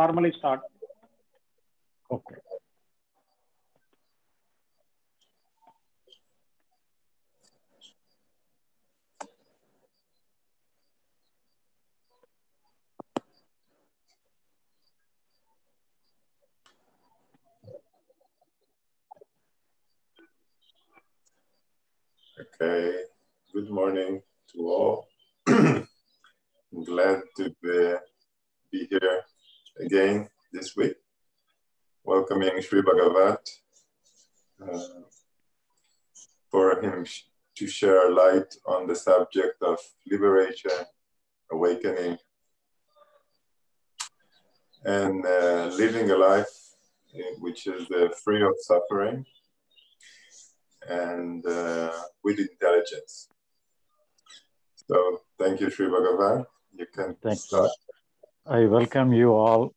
formally start. Okay. Okay, good morning to all. I'm glad to be, be here again this week, welcoming Sri Bagavath uh, for him sh- to share light on the subject of liberation, awakening, and uh, living a life which is uh, free of suffering and uh, with intelligence. So thank you, Sri Bagavath. You can Thank you. start. I welcome you all.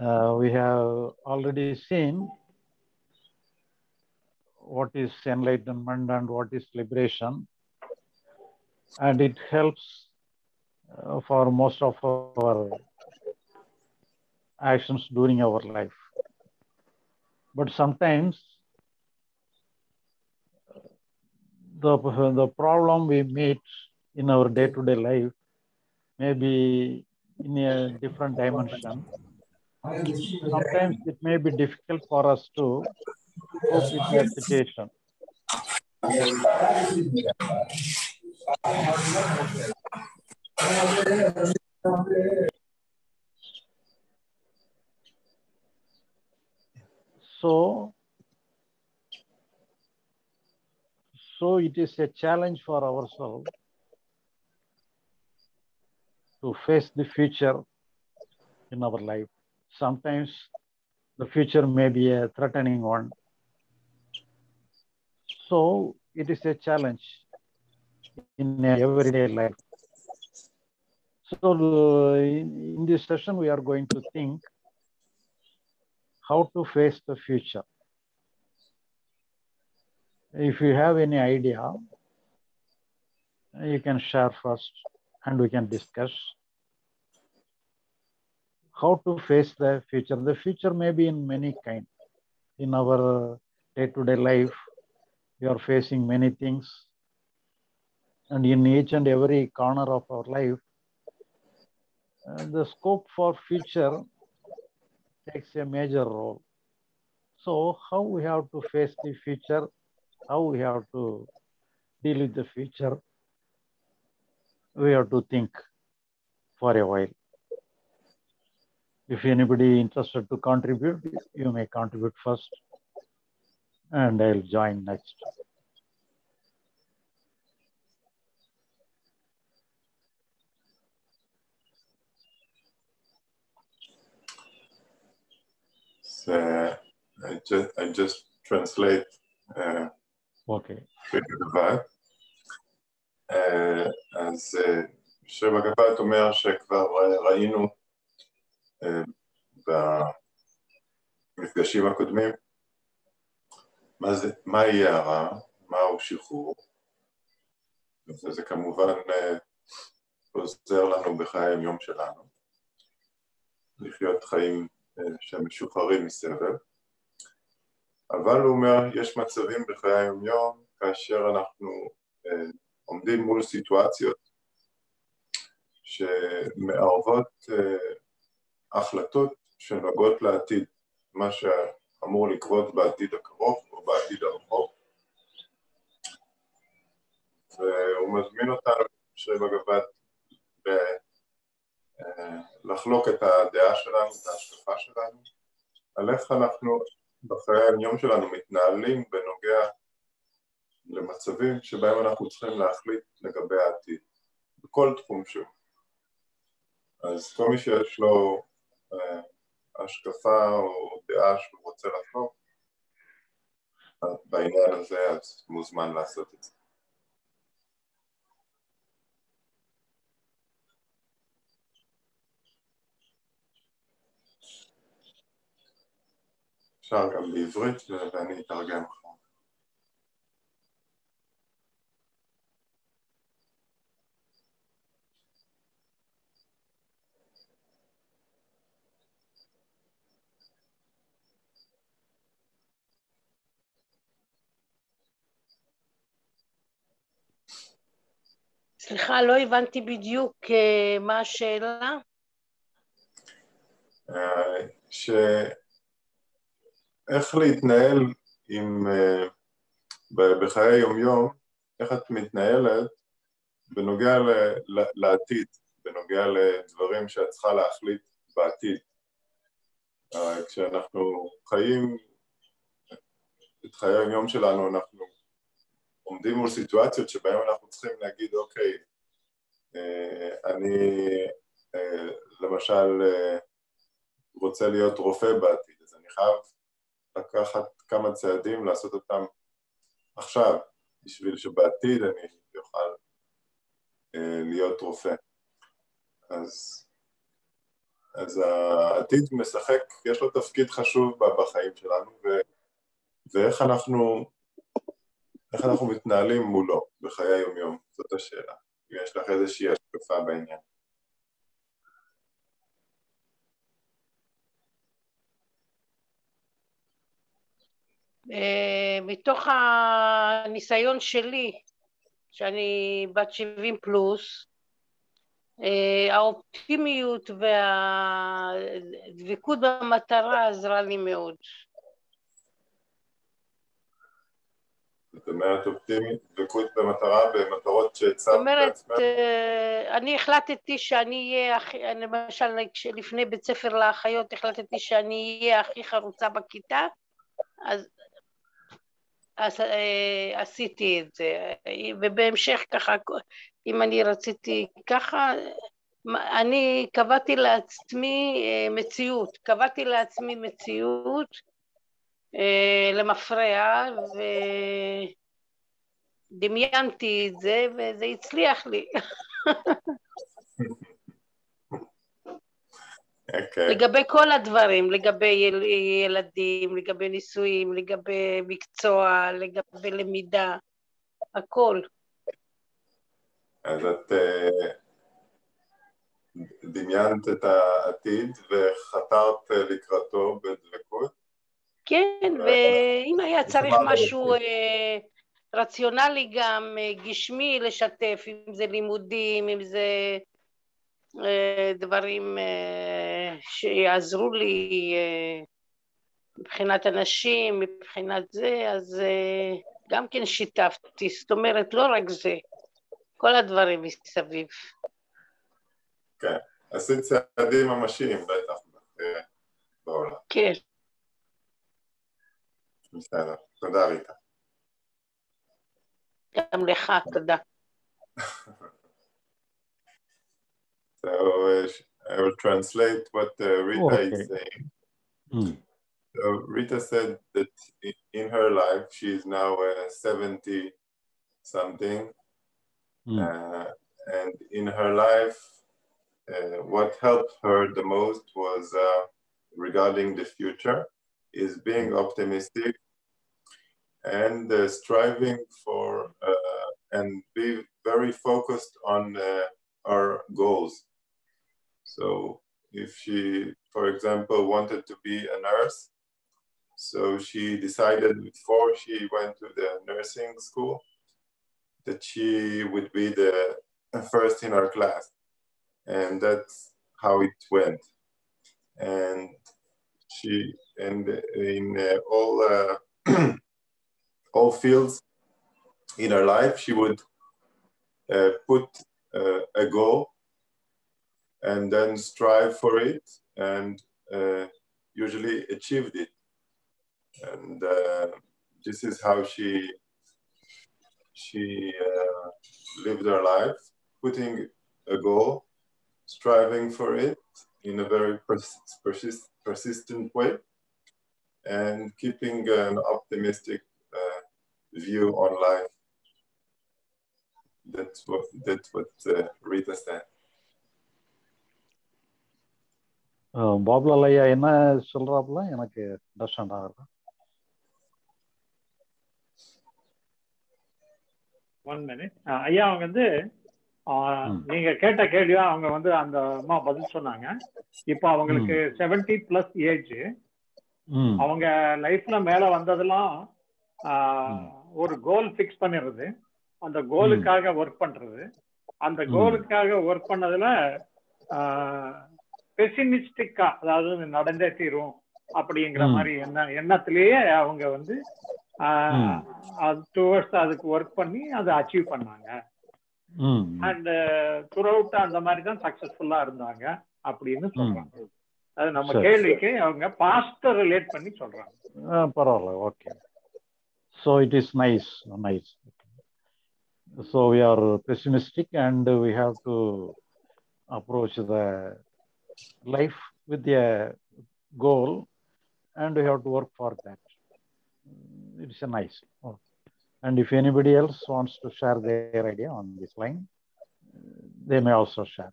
Uh, we have already seen what is enlightenment and what is liberation, and it helps uh, for most of our actions during our life. But sometimes the, the problem we meet in our day to day life may be in a different dimension. Sometimes it may be difficult for us to cope with that situation. So, so it is a challenge for ourselves to face the future in our life. Sometimes the future may be a threatening one. So it is a challenge in everyday life. So in, in this session, we are going to think how to face the future. If you have any idea, you can share first and we can discuss how to face the future. The future may be in many kind. In our day-to-day life, we are facing many things. And in each and every corner of our life, uh, the scope for future takes a major role. So how we have to face the future, how we have to deal with the future, we have to think for a while. If anybody interested to contribute, you may contribute first and I'll join next. So I just I just translate. Uh, okay. The. אז uh, שבגבעת אומר שכבר ראינו uh, במפגשים הקודמים. מה זה, מהי הערה, מהו שחרור, וזה כמובן עוזר לנו בחיי היום שלנו, לחיות חיים uh, שהם משוחררים מסבל. אבל הוא אומר, יש מצבים בחיי היום-יום כאשר אנחנו אה, עומדים מול סיטואציות שמערבות אה, החלטות שנוגעות לעתיד, מה שאמור לקרות בעתיד הקרוב או בעתיד הרחוב. והוא מזמין אותנו, שבגבת, אה, לחלוק את הדעה שלנו, את ההשקפה שלנו, על איך אנחנו בחיי היום שלנו מתנהלים בנוגע למצבים שבהם אנחנו צריכים להחליט לגבי העתיד, בכל תחום שהוא. אז כל מי שיש לו אה, השקפה או דעה שהוא רוצה לחלוק בעניין הזה, אז מוזמן לעשות את זה. אפשר גם בעברית ואני אתרגם אחר. סליחה, לא הבנתי בדיוק אה, מה השאלה. אה, ש... איך להתנהל עם, אה, בחיי יומיום, איך את מתנהלת בנוגע ל- לעתיד, בנוגע לדברים שאת צריכה להחליט בעתיד. כשאנחנו חיים את חיי היום שלנו, אנחנו עומדים מול סיטואציות שבהן אנחנו צריכים להגיד, אוקיי, אה, אני אה, למשל אה, רוצה להיות רופא בעתיד, אז אני חייב לקחת כמה צעדים, לעשות אותם עכשיו, בשביל שבעתיד אני אוכל אה, להיות רופא. אז, אז העתיד משחק, יש לו תפקיד חשוב בחיים שלנו, ו, ואיך אנחנו, איך אנחנו מתנהלים מולו בחיי היום-יום, זאת השאלה. אם יש לך איזושהי השקפה בעניין. אה, מתוך הניסיון שלי, שאני בת 70 פלוס, אה, האופטימיות והדבקות במטרה עזרה לי מאוד. זאת אומרת, אופטימית, דבקות במטרה, במטרות שהצבת זאת אומרת, לעצמך. אה, אני החלטתי שאני אהיה, למשל, לפני בית ספר לאחיות החלטתי שאני אהיה הכי חרוצה בכיתה, אז, אז אה, עשיתי את זה. ובהמשך ככה, אם אני רציתי ככה, אני קבעתי לעצמי אה, מציאות, קבעתי לעצמי מציאות למפרע, ודמיינתי את זה, וזה הצליח לי. אוקיי, לגבי כל הדברים, לגבי יל, ילדים, לגבי נישואים, לגבי מקצוע, לגבי למידה, הכל. אז את אה, דמיינת את העתיד וחתרת אה, לקראתו בדבקות. כן, ואם היה צריך משהו אה, רציונלי גם, אה, גשמי לשתף, אם זה לימודים, אם זה אה, דברים אה, שיעזרו לי אה, מבחינת אנשים, מבחינת זה, אז אה, גם כן שיתפתי, זאת אומרת, לא רק זה, כל הדברים מסביב. כן, עשית צעדים ממשיים בטח אה, בעולם. כן. בסדר, תודה ריטה. גם לך, תודה. So uh, I will translate what uh, Rita Okay. is saying. Mm. So Rita said that i- in her life she is now uh, 70 something, Mm. uh, and in her life, uh, what helped her the most was uh, regarding the future, is being optimistic and uh, striving for uh, and be very focused on uh, our goals. So if she, for example, wanted to be a nurse, so she decided before she went to the nursing school that she would be the first in her class. And that's how it went. And she, and in uh, all, uh, all fields in her life, she would uh, put uh, a goal and then strive for it and uh, usually achieved it. And uh, this is how she she uh, lived her life, putting a goal, striving for it in a very pers- persist- persistent way, and keeping an optimistic view on life. That's what that's what uh, Rita said. Babulal ஐயா என்ன சொல்றாப்புல எனக்கு understand ஆகல one minute ஐயா அவங்க வந்து. நீங்க கேட்ட கேள்வியா அவங்க வந்து அந்த அம்மா பதில் சொன்னாங்க இப்போ அவங்களுக்கு செவன்டி பிளஸ் ஏஜ் அவங்க லைஃப்ல மேல வந்ததெல்லாம். ஒரு கோல் ஃபிக்ஸ் பண்ணிடுறது. அந்த கோலுக்காக ஒர்க் பண்றது. அந்த. கோலுக்காக ஒர்க் பண்ணதுல பெசிமிஸ்டிக்கா அதாவது நடந்தே தீரும் அப்படிங்கிற. மாதிரி எண்ண எண்ணத்திலேயே அவங்க வந்து. டுவர்ட்ஸ் அதுக்கு ஒர்க் பண்ணி அதை அச்சீவ் பண்ணாங்க. அண்ட் த்ரூ அவுட் அந்த மாதிரி தான் சக்சஸ்ஃபுல்லா இருந்தாங்க அப்படின்னு சொல்றாங்க. அது நம்ம கேள்விக்கு அவங்க பாஸ்ட ரிலேட் பண்ணி சொல்றாங்க. பரவாயில்ல okay So it is nice, nice. So we are pessimistic and we have to approach the life with a goal and we have to work for that. It's a nice. And if anybody else wants to share their idea on this line, they may also share.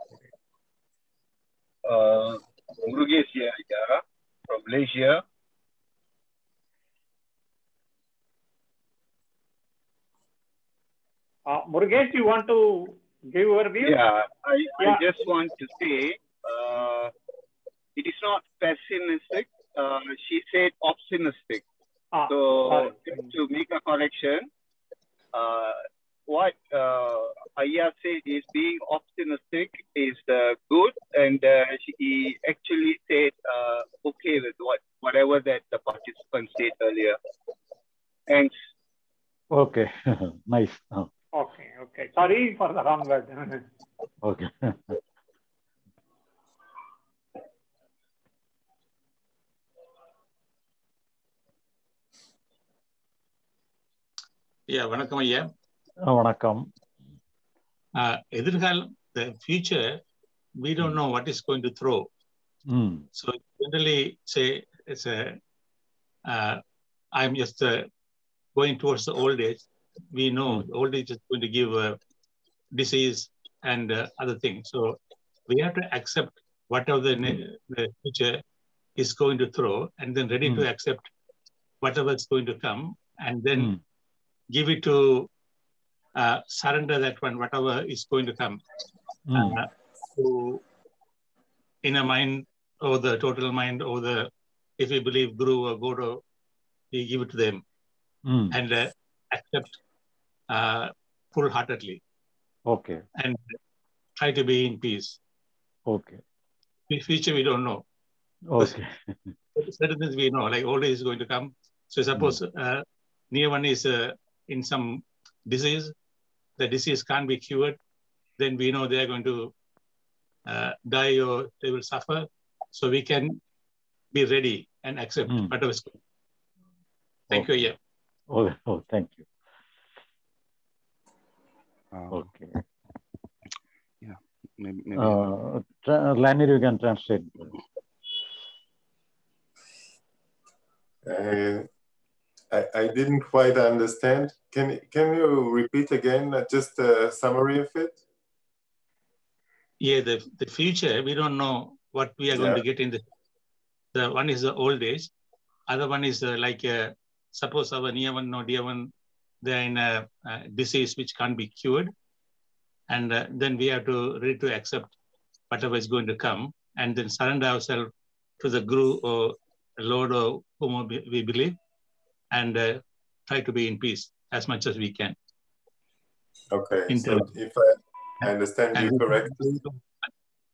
Uh, yeah, from Malaysia. Uh, Murugesh, you want to give your view? Yeah, I, Yeah. I just want to say uh, it is not pessimistic. Uh, she said optimistic. Ah, So sorry. just to make a correction, uh, what uh, Aya said is being optimistic is uh, good, and uh, she actually said uh, okay with what whatever that the participant said earlier. Thanks. Okay, nice. Oh, Okay, okay. Sorry for the wrong word. okay. ஐயா வணக்கம் ஐயா வணக்கம் ஆஹ் எதிர்காலம் the future we don't know what is going to throw ம் so generally say it's a uh, i'm just uh, going towards the old age we know old age is going to give a disease and uh, other things. So we have to accept whatever the, mm. the future is going to throw and then ready mm. to hmm. accept whatever is going to come and then mm. give it to uh, surrender that one, whatever is going to come hmm. uh, to inner mind or the total mind or the, if we believe Guru or Guru, we give it to them hmm. and uh, accept uh, full heartedly. Okay. And try to be in peace. Okay. The future we don't know. Okay. certain things we know, like old age is going to come. So suppose mm. uh, near one is uh, in some disease, the disease can't be cured, then we know they are going to uh, die or they will suffer. So we can be ready and accept mm. whatever is going. Thank oh. you. Yeah. Oh, oh, thank you. Uh, Okay. maybe, maybe Uh, tra- Lanir, you can translate. Uh, I, I didn't quite understand. Can can you repeat again uh, just a summary of it? Yeah, the, the future, we don't know what we are going to get in the, the one is the old age, other one is uh, like, uh, suppose our near one or dear one, they're in a, uh disease which can't be cured. And uh, then we have to ready to accept whatever is going to come and then surrender ourselves to the Guru or Lord or whom we believe and uh, try to be in peace as much as we can. Okay. So Inter- if I, I understand And you correctly,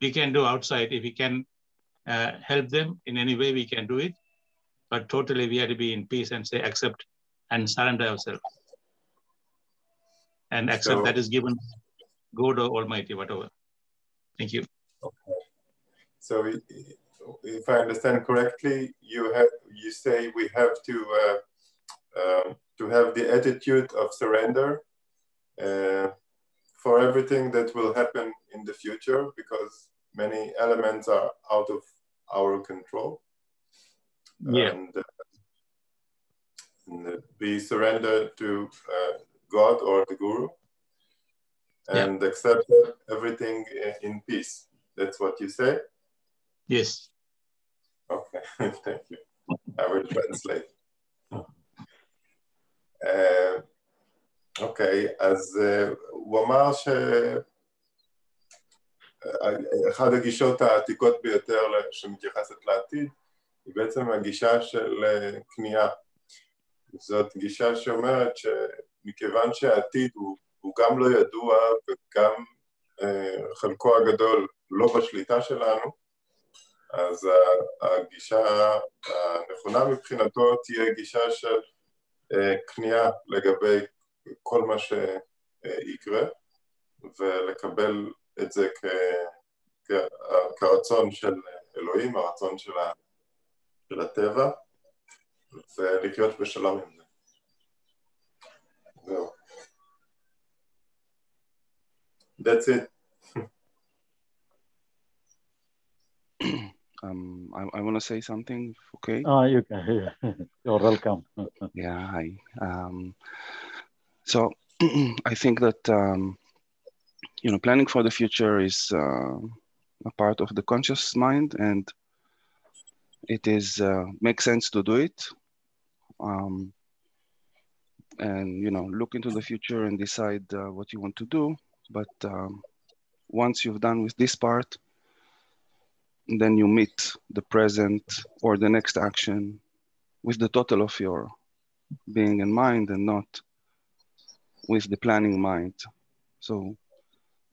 we can do outside if we can uh, help them in any way we can do it but totally we have to be in peace and say accept and surrender ourselves and accept So- that is given god or almighty whatever thank you Okay. so if I understand correctly, you have you say we have to uh, um, to have the attitude of surrender uh, for everything that will happen in the future because many elements are out of our control. yeah and, uh, and uh, be surrendered to uh, God or the Guru and accept everything i- in peace. That's what you say? yes Okay, thank you. I will translate. Uh, אוקיי, אז uh, הוא אמר שאחד הגישות העתיקות ביותר שמתייחסת לעתיד היא בעצם הגישה של uh, כניעה. זאת גישה שאומרת שמכיוון שהעתיד הוא, הוא גם לא ידוע וגם חלקו הגדול לא בשליטה שלנו, אז הגישה הנכונה מבחינתו תהיה גישה של כניעה לגבי כל מה שיקרה, ולקבל את זה כ... כרצון של אלוהים, הרצון של, ה... של הטבע, ולחיות בשלום עם זה. No. That's it. um, I, I want to say something, okay? Oh, you can. Yeah. You're welcome. yeah, hi. Um, so I think that um, you know planning for the future is uh, a part of the conscious mind, and it is uh, makes sense to do it. Um, and you know, look into the future and decide uh, what you want to do. But um, once you've done with this part, then you meet the present or the next action with the total of your being and mind and not with the planning mind. So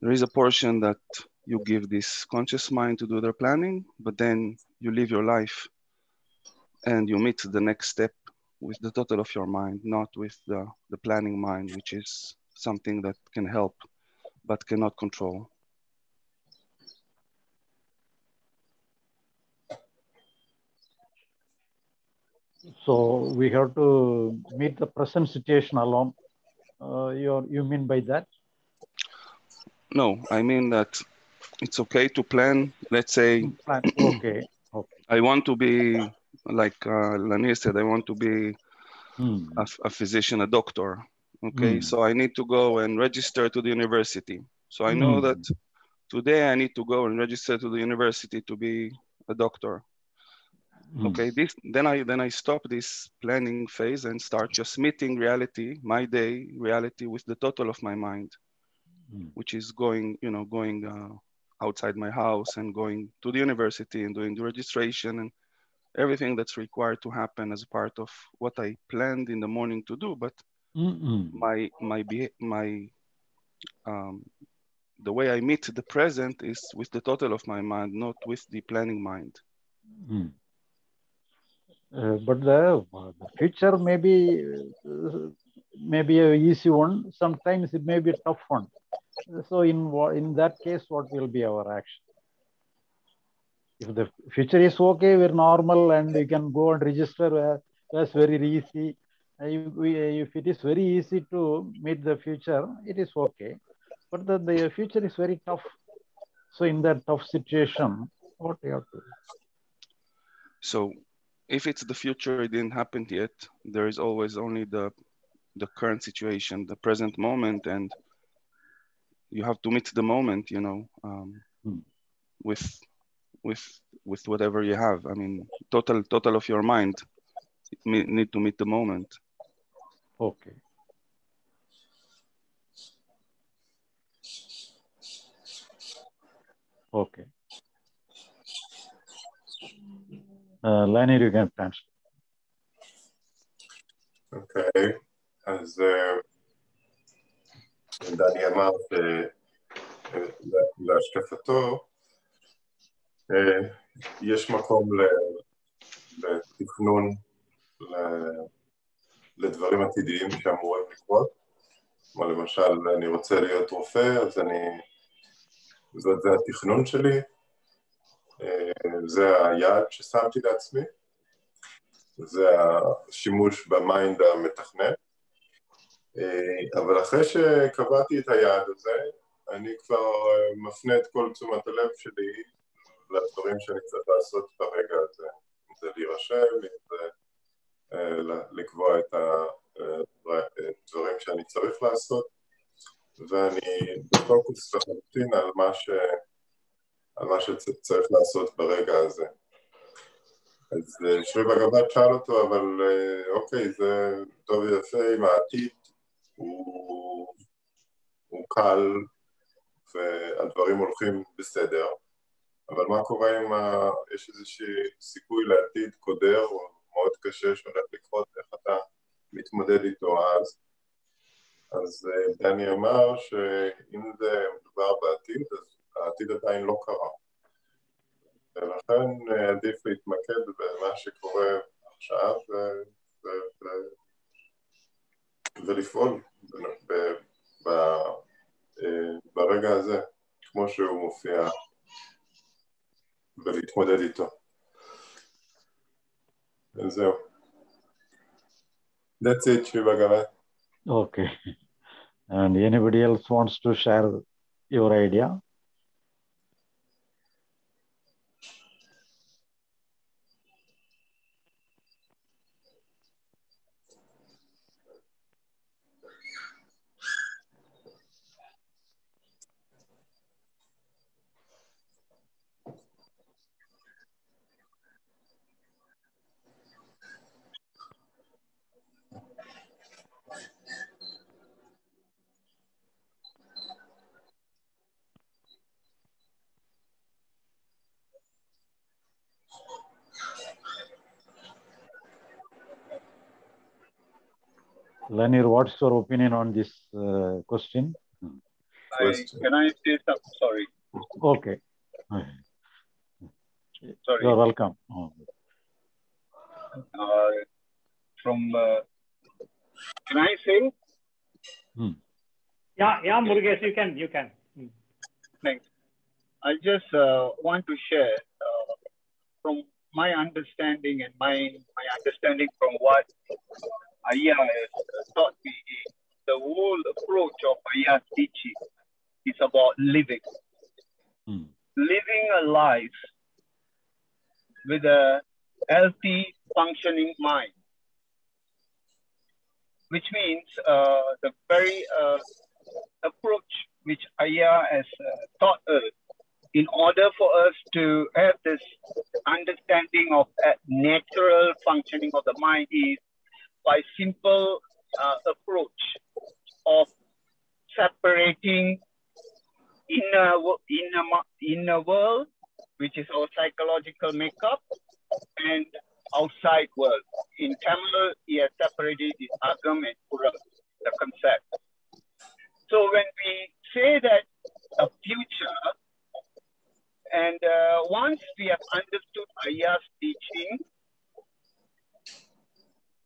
there is a portion that you give this conscious mind to do their planning, but then you live your life and you meet the next step with the total of your mind, not with the, the planning mind, which is something that can help but cannot control. So we have to meet the present situation alone. Uh, you you mean by that? No, I mean that it's okay to plan. Let's say, Plan- okay, okay. I want to be like uh, Lanir said. I want to be Hmm. a, a physician, a doctor. Okay, Mm. so I need to go and register to the university. So I know Mm. that today I need to go and register to the university to be a doctor. Hmm. Okay, this then I then I stop this planning phase and start just meeting reality, my day reality with the total of my mind, Hmm. which is going, you know, going uh, outside my house and going to the university and doing the registration and everything that's required to happen as part of what I planned in the morning to do. But Mm-mm. my my my um, the way I meet the present is with the total of my mind, not with the planning mind. Hmm. Uh, but the, the future may be uh, maybe a easy one. Sometimes it may be a tough one. So in in that case, what will be our action? If the future is okay, we're normal and you can go and register. Uh, that's very easy. Uh, If, we, if it is very easy to meet the future, it is okay. But the, the future is very tough. So in that tough situation, what you have to do? So if it's the future, it didn't happen yet. There is always only the the current situation, the present moment, and you have to meet the moment. You know, um, Hmm. with with with whatever you have. I mean, total total of your mind me- need to meet the moment. Okay. Okay. Uh, Lani, you can translate. אוקיי, אז אה, דני אמר שלהשקפתו אה, יש מקום לתכנון לדברים עתידיים שאמורים לקרות, כמו למשל אני רוצה להיות רופא, אז אני, זאת, זה התכנון שלי, אה, זה היעד ששמתי לעצמי, זה השימוש במיינד המתכנן, אה, אבל אחרי שקבעתי את היעד הזה, אני כבר אה, מפנה את כל תשומת הלב שלי לדברים שאני צריך לעשות ברגע הזה, אם זה להירשם, אם זה אה, לקבוע את הדברים שאני צריך לעשות, ואני בפוקוס לחלוטין על מה, ש... על מה שצריך לעשות ברגע הזה. אז אה, שרי בגבת שאל אותו, אבל אה, אוקיי, זה טוב ויפה אם העתיד הוא, הוא קל והדברים הולכים בסדר, אבל מה קורה אם ה... יש איזשהו סיכוי לעתיד קודר או מאוד קשה שהולך לקרות, איך אתה מתמודד איתו אז? אז אה, דני אמר שאם זה מדובר בעתיד, אז העתיד עדיין לא קרה. ולכן אה, עדיף להתמקד במה שקורה עכשיו ו... ו... ו... ולפעול ב... ב... אה, ברגע הזה, כמו שהוא מופיע, ולהתמודד איתו. וזהו. That's it, Shiva Gavat. Okay. And anybody else wants to share your idea? Lanir, what's your opinion on this uh, question? I, can I say something? Sorry. Okay. Sorry. You're welcome. Oh. Uh, from, uh, can I say? Yeah, yeah, Murugesh, you can, you can. Hmm. Thanks. I just uh, want to share uh, from my understanding and my my understanding from what Aya has taught me. The whole approach of Aya's teaching is about living, Hmm. living a life with a healthy, functioning mind. Which means uh, the very uh, approach which Aya has uh, taught us in order for us to have this understanding of a natural functioning of the mind is by simple uh, approach of separating inner, inner, inner world, which is our psychological makeup, and outside world. In Tamil, he has separated the agam and pura, the concept. So when we say that a future, and uh, once we have understood Aya's teaching,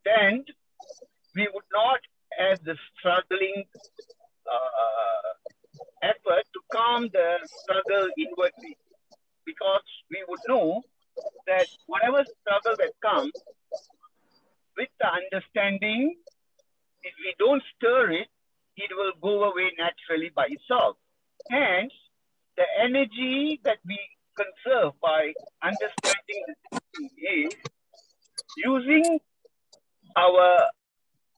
then we would not have the struggling uh, effort to calm the struggle inwardly because we would know that whatever struggle that comes with the understanding, if we don't stir it, it will go away naturally by itself. Hence, the energy that we conserve by understanding the teaching is using our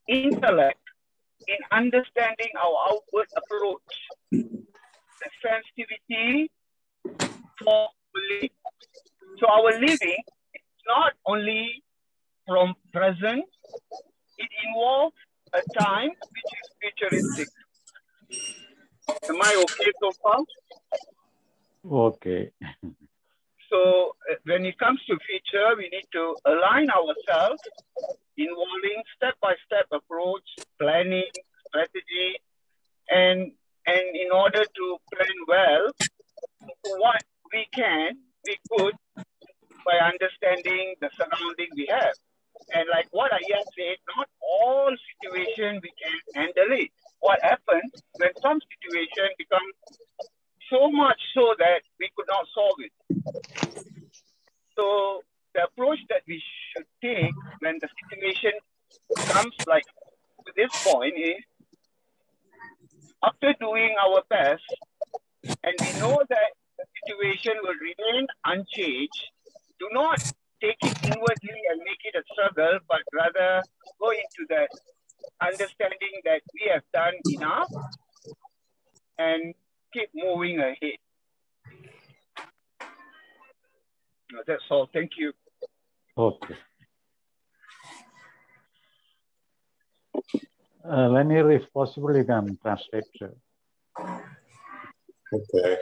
intellect in understanding our outward approach, the sensitivity for living. So our living is not only from present, it involves a time which is futuristic. Am I okay so far? Okay. So uh, when it comes to future, we need to align ourselves involving step-by-step approach, planning, strategy, and and in order to plan well, what we can, we could by understanding the surrounding we have. And like what I have said, not all situation we can handle it. What happens when some situation becomes so much so that we could not solve it. So the approach that we should take when the situation comes like to this point is after doing our best and we know that the situation will remain unchanged, do not take it inwardly and make it a struggle, but rather go into that understanding that we have done enough and keep moving ahead. That's all. Thank you. Okay. Uh, Lanir, if possible, you can translate. Okay.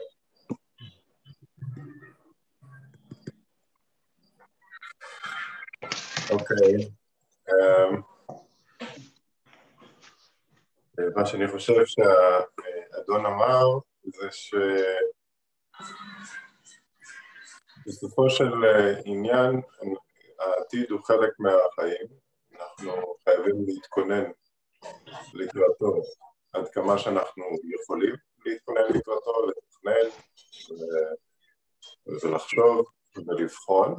Okay. Um, eh, מה שאני חושב שהאדון אמר זה שבסופו של עניין העתיד הוא חלק מהחיים, אנחנו חייבים להתכונן לקראתו עד כמה שאנחנו יכולים להתכונן לקראתו, לתכנן ולחשוב ולבחון.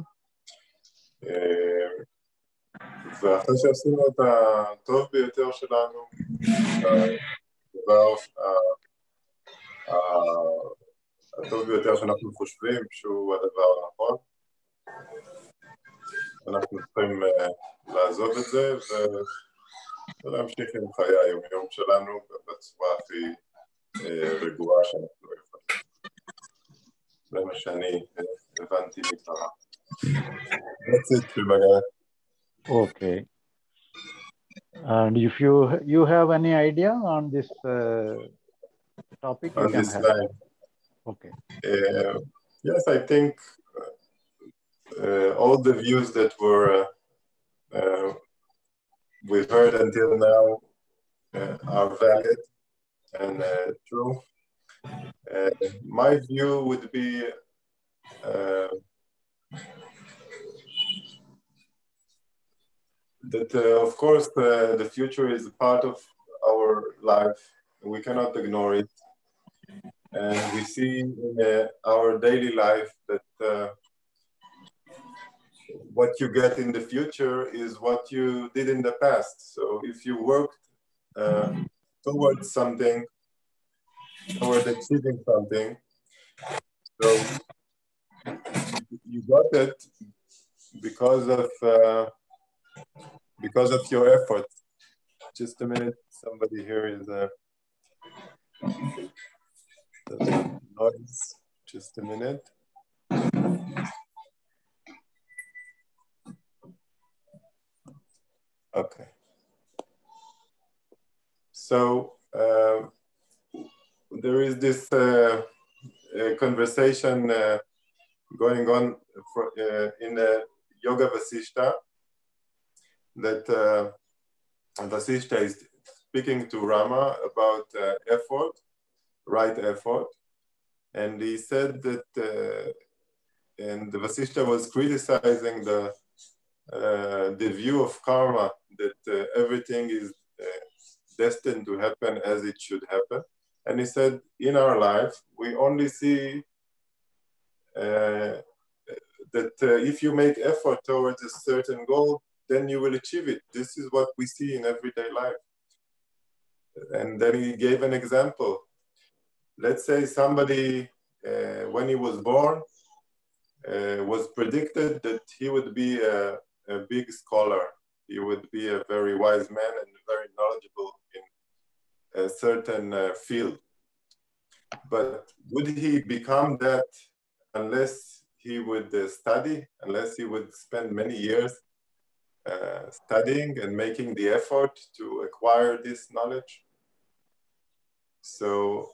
ואחרי שעשינו את הטוב ביותר שלנו, הדבר הטוב ביותר שאנחנו חושבים שהוא הדבר הנכון, אנחנו צריכים לעזוב את זה ולהמשיך עם חיי היום-יום שלנו בצורה הכי רגועה שאנחנו יכולים. זה מה שאני הבנתי מדברה. That's it, Shubhaya. Okay. And if you you have any idea on this uh, topic, you On can this have. line. Okay. Uh, yes, I think uh, all the views that were uh, uh, we've heard until now uh, are valid and uh, true. Uh, my view would be uh, that, uh, of course, uh, the future is a part of our life. We cannot ignore it. And we see in uh, our daily life that uh, what you get in the future is what you did in the past. So if you worked uh, towards something, towards achieving something, so you got it because of uh, because of your effort. Just a minute, somebody here is uh, noise. Just a minute. Okay. So uh, there is this uh, uh, conversation uh, going on for, uh, in the Yoga Vasishta that uh, Vasishta is speaking to Rama about effort, right effort, and he said that, and Vasishta was criticizing the the view of karma that uh, everything is uh, destined to happen as it should happen, and he said in our life we only see. Uh, that if you make effort towards a certain goal, then you will achieve it. This is what we see in everyday life. And then he gave an example. Let's say somebody, uh, when he was born, uh, was predicted that he would be a, a, big scholar. He would be a very wise man and very knowledgeable in a certain uh, field. But would he become that unless he would uh, study, unless he would spend many years uh, studying and making the effort to acquire this knowledge. So,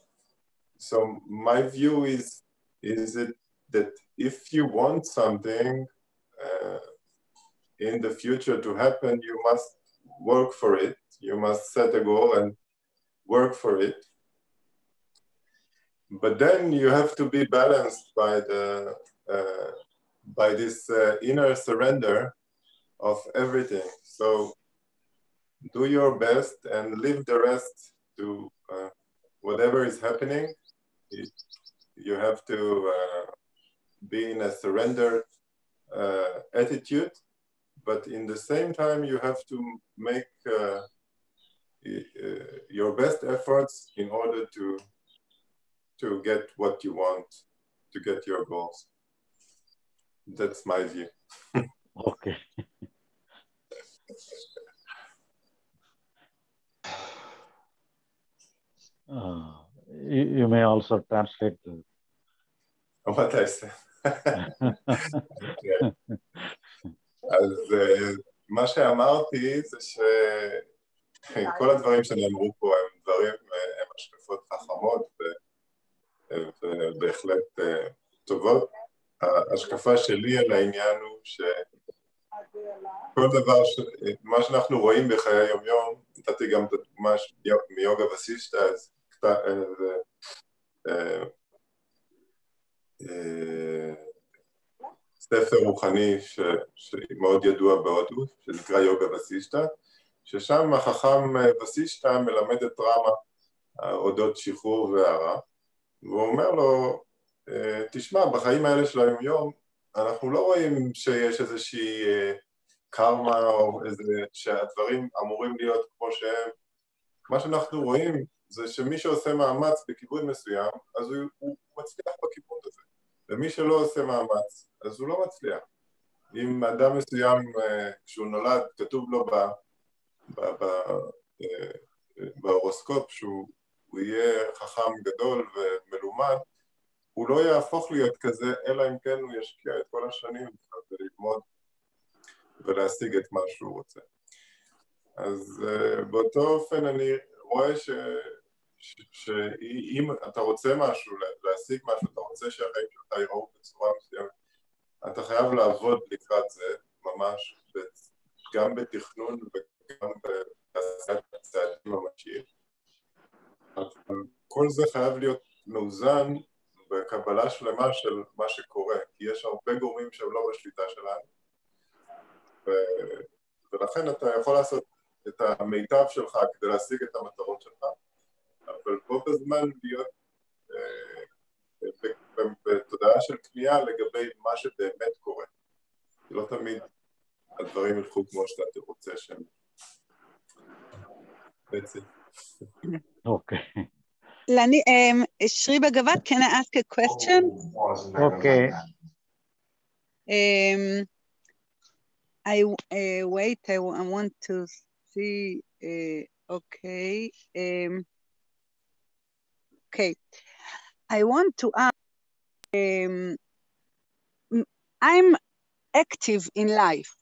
so my view is is it that if you want something uh, in the future to happen, you must work for it. You must set a goal and work for it. But then you have to be balanced by the uh, by this uh, inner surrender of everything. So do your best and leave the rest to uh, whatever is happening. It, you have to uh, be in a surrender uh, attitude, but in the same time, you have to make uh, your best efforts in order to to get what you want, to get your goals. That's my view. Okay. Uh, you, you may also translate. the- what I said. כן. אז אה, מה שאמרתי זה שכל הדברים שנאמרו פה הם דברים, אה, הם השקפות חכמות ו- ובהחלט אה, טובות. ההשקפה שלי על העניין הוא כל דבר, ש... מה שאנחנו רואים בחיי היום-יום, נתתי גם את הדוגמה מיוגה וסישטה, אז ספר רוחני ש... שמאוד ידוע בהודו, שנקרא יוגה וסישטה, ששם החכם וסישטה מלמד את רמה אודות שחרור והערה, והוא אומר לו, תשמע, בחיים האלה של היום-יום, אנחנו לא רואים שיש איזושהי קרמה או איזה, שהדברים אמורים להיות כמו שהם. מה שאנחנו רואים זה שמי שעושה מאמץ בכיוון מסוים, אז הוא, הוא מצליח בכיוון הזה. ומי שלא עושה מאמץ, אז הוא לא מצליח. אם אדם מסוים, כשהוא נולד, כתוב לו ב, בהורוסקופ שהוא יהיה חכם גדול ומלומד, הוא לא יהפוך להיות כזה, אלא אם כן הוא ישקיע את כל השנים וללמוד ולהשיג את מה שהוא רוצה. אז uh, באותו אופן אני רואה ש... שאם אתה רוצה משהו, להשיג משהו, אתה רוצה שהחיים שלך ייראו בצורה מסוימת, אתה חייב לעבוד לקראת זה, ממש, גם בתכנון וגם בעשיית צעדים ממשיים. כל זה חייב להיות מאוזן בקבלה שלמה של מה שקורה, כי יש הרבה גורמים שהם לא בשליטה שלנו, ו... ולכן אתה יכול לעשות את המיטב שלך כדי להשיג את המטרות שלך, אבל בו בזמן להיות אה, בתודעה של כניעה לגבי מה שבאמת קורה. לא תמיד הדברים ילכו כמו שאתה רוצה שהם... בעצם. Okay. Lani, um, Shri Bhagavat, can I ask a question? Okay. Um, I uh, wait. I, I want to see. Uh, okay. Um, okay. I want to ask. Um, I'm active in life.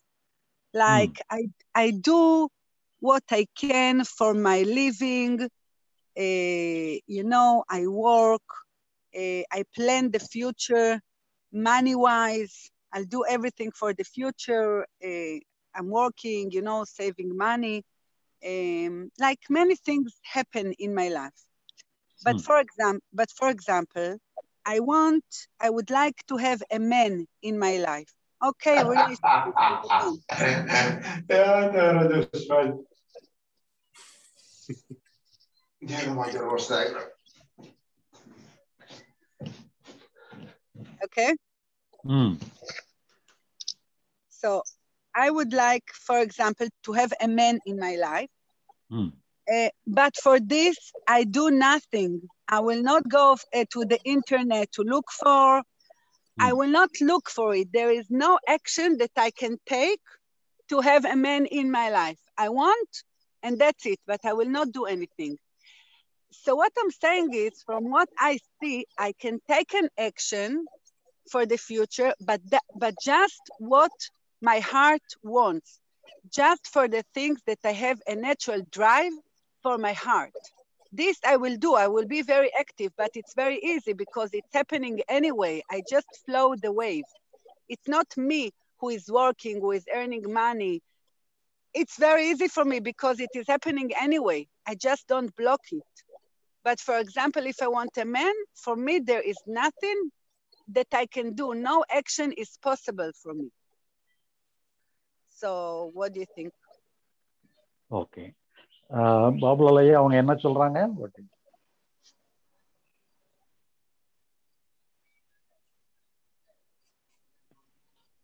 Like I, I do what I can for my living. Uh, you know, I work. Uh, I plan the future, money wise. I'll do everything for the future. Uh, I'm working, you know, saving money. Um, like many things happen in my life. But Hmm. for example, but for example, I want, I would like to have a man in my life. Okay, relationship with a man. Ja, det är det Sven. Genom att. Okay, Hmm. so I would like, for example, to have a man in my life. Hmm. Uh, but for this, I do nothing. I will not go uh, to the internet to look for. I Hmm. will not look for it. There is no action that I can take to have a man in my life. I want, and that's it, but I will not do anything. So, what I'm saying is, from what I see, I can take an action for the future, but, that, but just what my heart wants, just for the things that I have a natural drive for my heart. This I will do. I will be very active, but it's very easy because it's happening anyway. I just flow the wave. It's not me who is working, who is earning money. It's very easy for me because it is happening anyway. I just don't block it. But for example, if I want a man, for me, there is nothing that I can do. No action is possible for me. So, what do you think? Okay பாபுலாலையா அவங்க என்ன சொல்றாங்க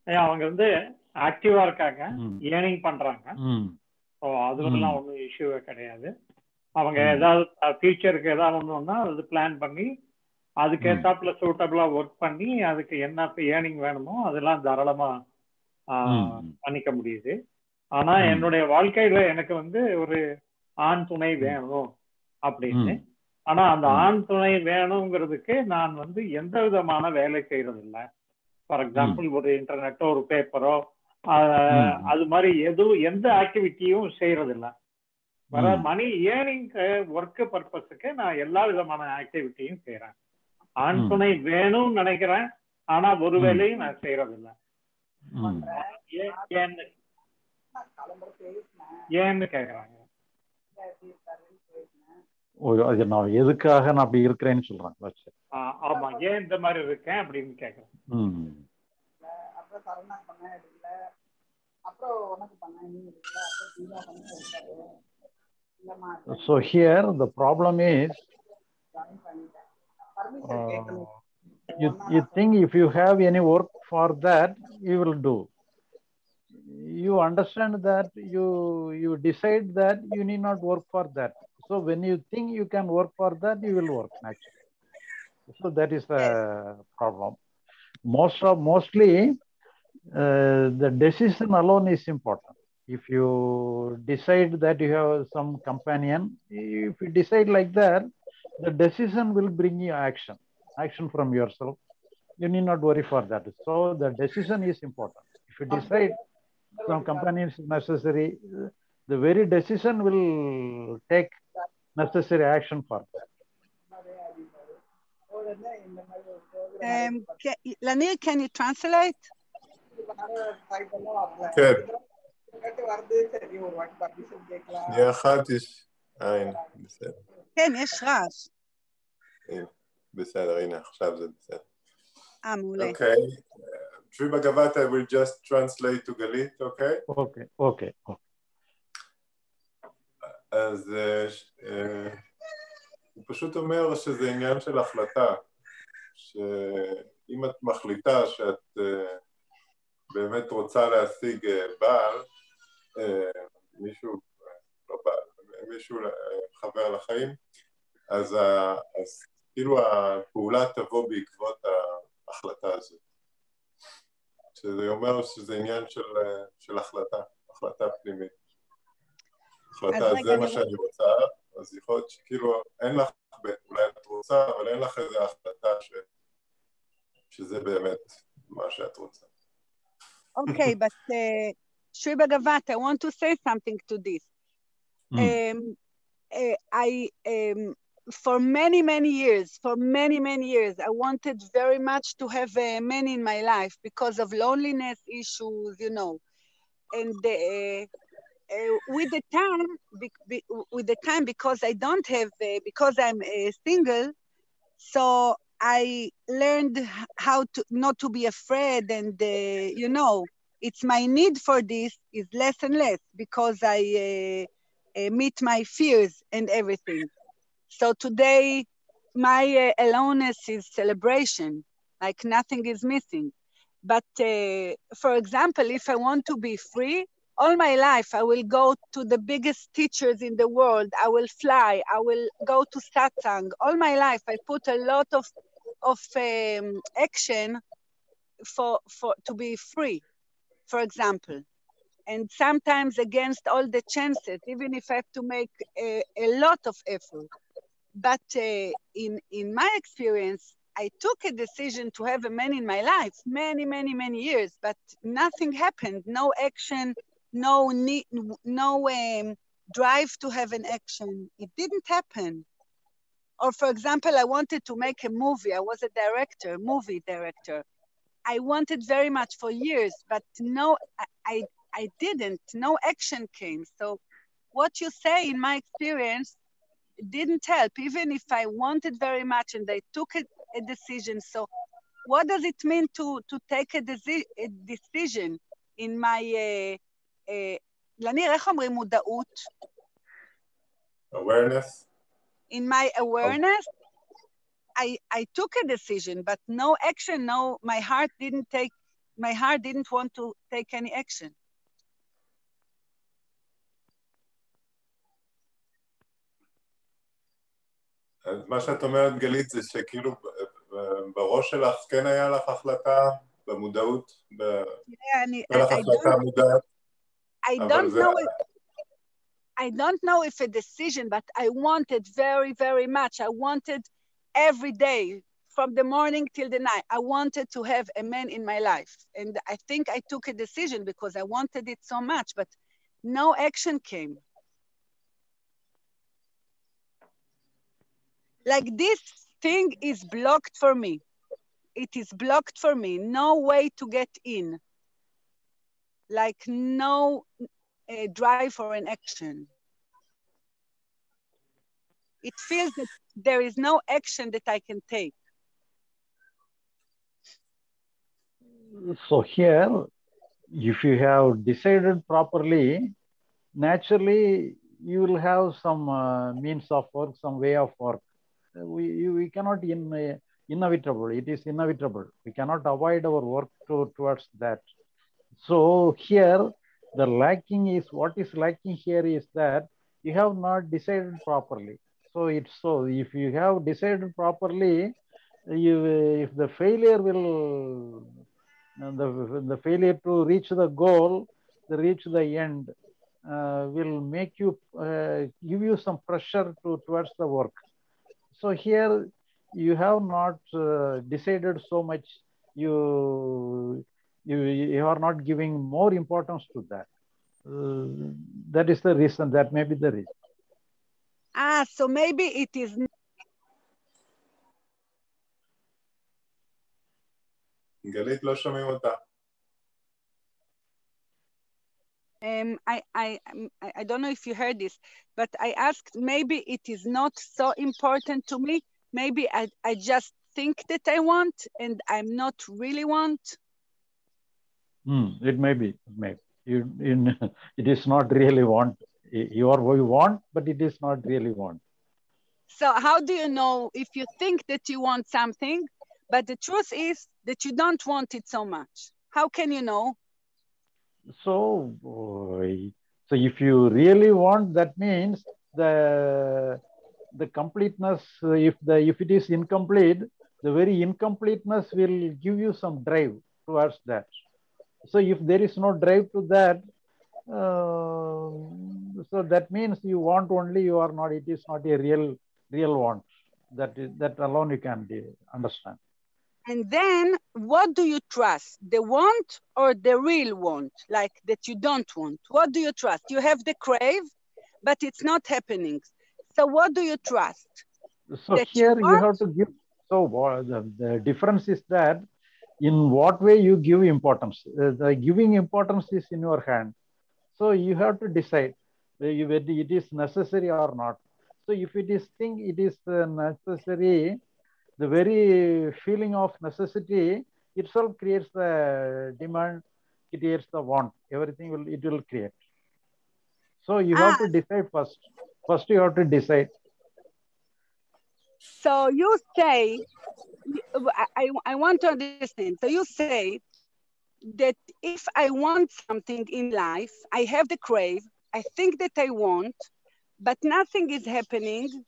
அவங்க வந்து ஆக்டிவா இருக்காங்க. Earning பண்றாங்க so அதுலலாம் ம். ஒன்றும் இஷ்யூவே கிடையாது அவங்க. ஏதாவது ஃபியூச்சருக்கு ஏதாவது ஒன்றுனா அது பிளான் பண்ணி அதுக்கு. ஏத்தாப்புல சூட்டபிளா ஒர்க் பண்ணி அதுக்கு என்ன ஏர்னிங் வேணுமோ அதெல்லாம் தாராளமா. பண்ணிக்க முடியுது ஆனா. என்னுடைய வாழ்க்கையில எனக்கு வந்து ஒரு ஆண் துணை வேணும் அப்படின்னு. ஆனா அந்த. ஆண் துணை வேணுங்கிறதுக்கு நான் வந்து எந்த விதமான வேலை செய்யறது இல்ல ஃபார் எக்ஸாம்பிள் ஒரு இன்டர்நெட்டோ ஒரு பேப்பரோ. அது மாதிரி எதுவும் எந்த ஆக்டிவிட்டியும் செய்யறது இல்ல வர. மணி ஏர்னிங் ஒர்க் பர்பஸுக்கு நான் எல்லா விதமான ஆக்டிவிட்டியும் செய்யறேன் ஆண். துணை வேணும்னு நினைக்கிறேன் ஆனா ஒரு. வேலையும் நான் செய்யறது இல்ல ஏன்னு கேக்குறாங்க ஓ அது நான் எதுக்காக நான் அப்படி இருக்கிறேன்னு சொல்றேன் வச்சு ஆ, ஆமா ஏன் இந்த மாதிரி இருக்கேன் அப்படின்னு கேக்குறேன் ம் அப்புறம் சரணா பண்ண எடுக்கல அப்புறம் உனக்கு பண்ண நீ எடுக்கல அப்புறம் தீபா பண்ண எடுக்காது இல்லம்மா So here the problem is join பண்ணிட்டேன் பர்மிஷன் uh, கேட்கணும் you, you think if you have any work for that, you will do. You understand that you you decide that you need not work for that. So when you think you can work for that, you will work naturally. So that is the problem. Most of mostly uh, the decision alone is important. If you decide that you have some companion, if you decide like that, the decision will bring you action action from yourself. You need not worry for that. So the decision is important. If you decide from companions necessary. The very decision will take necessary action for that. Um, can, Lanir, can you translate? Ah, okay. שנייה Triba Gavat, I will just translate to Galit, אוקיי? Okay, okay, okay. אז ש- אה, הוא פשוט אומר שזה עניין של החלטה, שאם את מחליטה שאת אה, באמת רוצה להשיג בעל, מישהו, לא בעל, מישהו חבר לחיים, אז, ה- אז כאילו הפעולה תבוא בעקבות ההחלטה הזאת. שזה אומר שזה עניין של, אה, של החלטה, החלטה פנימית. החלטה, זה מה שאני רוצה, אז יכול להיות שכאילו אין לך, אולי את רוצה, אבל אין לך איזו החלטה ש, שזה באמת מה שאת רוצה. Okay, but uh, Shri Bhagavat, I want to say something to this. Mm. Um, uh, I, um, for many, many years, for many, many years, I wanted very much to have a man in my life because of loneliness issues, you know. And uh, uh, with the time, be, be, with the time, because I don't have, uh, because I'm uh, single, so I learned how to not to be afraid, and uh, you know, it's my need for this is less and less because I uh, uh, meet my fears and everything. So today, my uh, aloneness is celebration, like nothing is missing. But uh, for example, if I want to be free, all my life I will go to the biggest teachers in the world. I will fly. I will go to satsang. All my life I put a lot of of um, action for for to be free, for example. And sometimes against all the chances, even if I have to make a, a lot of effort. But uh, in in my experience, I took a decision to have a man in my life many, many, many years, but nothing happened. No action, no need, no um, drive to have an action. It didn't happen. Or for example, I wanted to make a movie. I was a director, movie director. I wanted very much for years, but no, I, I, I didn't. No action came. So what you say, in my experience, didn't help, even if I wanted very much and I took a, a decision. So what does it mean to, to take a, desi- a decision in my, uh, uh, לניר, איך אומרים מודעות? awareness, in my awareness, I, I took a decision, but no action, no, my heart didn't take, my heart didn't want to take any action. מה שאת אומרת גלית זה שכאילו בראש שלך כן היה לך החלטה במודעות, Yeah, אני, הייתה לך החלטה מודעת, I don't know if, I don't know if a decision, but I wanted very, very much. I wanted every day from the morning till the night. I wanted to have a man in my life. And I think I took a decision because I wanted it so much, but no action came. Like this thing is blocked for me. It is blocked for me. No way to get in. Like no, a drive for an action. It feels that there is no action that I can take. So here, if you have decided properly, naturally you will have some uh, means of work, some way of work. Uh, We, we cannot in, uh, inevitable. It is inevitable. We cannot avoid our work to, towards that. So here, the lacking is what is lacking here is that you have not decided properly. So it's so if you have decided properly, you if the failure will the, the failure to reach the goal, the reach the end, uh, will make you uh, give you some pressure to towards the work So here you have not uh, decided so much. You you you are not giving more importance to that. Uh, that is the reason. That may be the reason. Ah, so maybe it is גלית, לא שומעים אותה. Um, I, I, um, I I don't know if you heard this, but I asked maybe it is not so important to me. Maybe I, I just think that I want and I'm not really want. Hmm, it may be. It may. You, in, it is not really want. You are what you want, but it is not really want. So how do you know if you think that you want something, but the truth is that you don't want it so much? How can you know? So, so if you really want, that means the the completeness. If the if it is incomplete, the very incompleteness will give you some drive towards that. So if there is no drive to that, uh, so that means you want only. You are not. It is not a real real want. That is that alone you can understand. And then what do you trust? The want or the real want? Like that you don't want? What do you trust? You have the crave, but it's not happening. So what do you trust? So that here you, want? have to give. So uh, the, the difference is that in what way you give importance. Uh, the giving importance is in your hand. So you have to decide whether it is necessary or not. So if it is think it is uh, necessary, the very feeling of necessity itself creates the demand, it creates the want. Everything will it will create. So you have Ah. to decide first. First you have to decide. So you say, I, I, I want to understand. So you say that if I want something in life, I have the crave, I think that I want, but nothing is happening.